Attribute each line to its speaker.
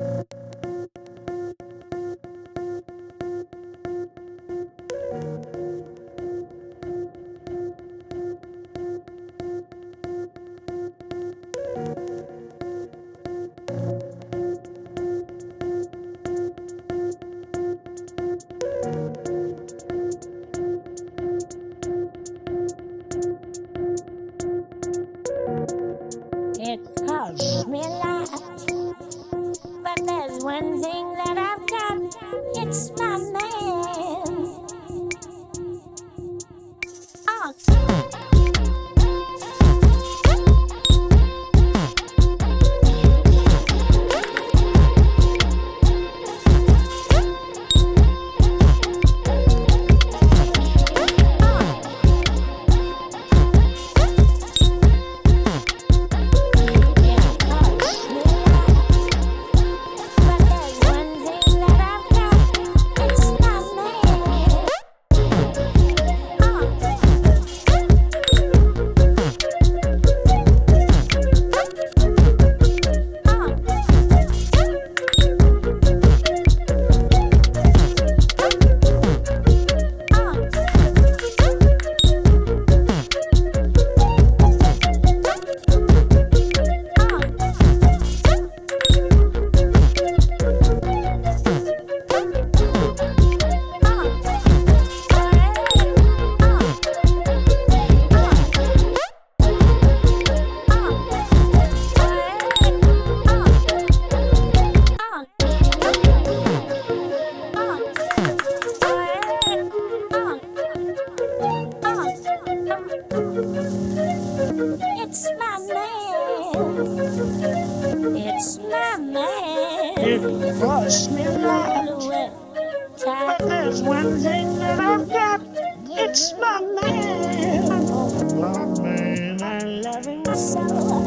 Speaker 1: It one thing that I've got. It's my man. Oh. It's my man. It's my man.
Speaker 2: It costs me a But there's one thing that I've got. It's my man. Oh, my man, I love him so.